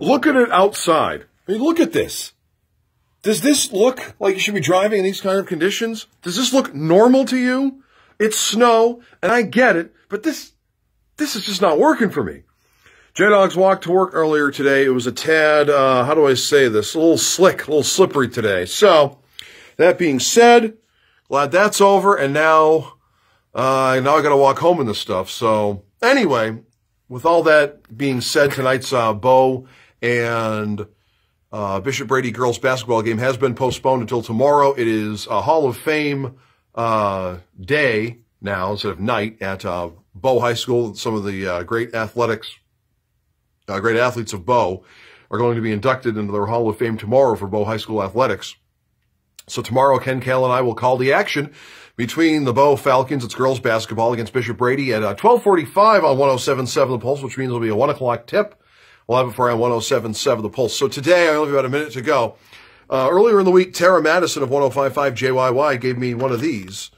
look at it outside. I mean, look at this. Does this look like you should be driving in these kind of conditions? Does this look normal to you? It's snow, and I get it, but this, this is just not working for me. Jay Dawg's walk to work earlier today. It was a tad, uh, how do I say this? A little slick, a little slippery today. So, that being said, glad that's over, and now, uh, now I gotta walk home in this stuff. So, anyway, with all that being said, tonight's, uh, Bow and, uh, Bishop Brady girls basketball game has been postponed until tomorrow. It is a Hall of Fame uh, day now instead of night at uh, Bow High School. Some of the uh, great athletics, uh, great athletes of Bow are going to be inducted into their Hall of Fame tomorrow for Bow High School athletics. So tomorrow, Ken Kale and I will call the action between the Bow Falcons. It's girls basketball against Bishop Brady at 1245 uh, on 1077 The Pulse, which means it'll be a 1 o'clock tip. We'll have it for you on 1077 The Pulse. So today, I only have about a minute to go. Uh, earlier in the week, Tara Madison of 1055 JYY gave me one of these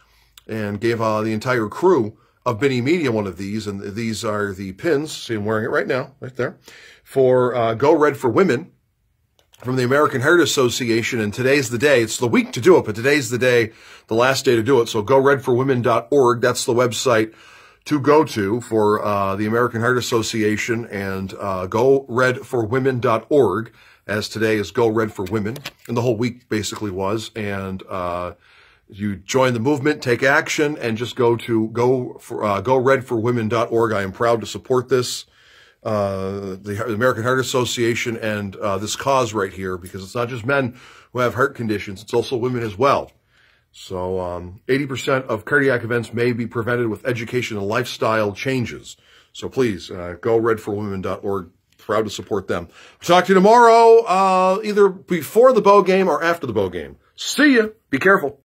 and gave uh, the entire crew of Binnie Media one of these. And these are the pins. See, I'm wearing it right now, right there, for uh, Go Red for Women from the American Heart Association. And today's the day. It's the week to do it, but today's the day, the last day to do it. So go redforwomen.org. That's the website to go to for uh, the American Heart Association and uh, go redforwomen.org as today is Go Red for Women. And the whole week basically was. And uh, you join the movement, take action, and just go to go for uh, go redforwomen.org. I am proud to support this, uh, the American Heart Association, and uh, this cause right here because it's not just men who have heart conditions; it's also women as well. So um, 80% of cardiac events may be prevented with education and lifestyle changes. So please, uh, go redforwomen.org. Proud to support them. Talk to you tomorrow, uh, either before the bow game or after the bow game. See ya. Be careful.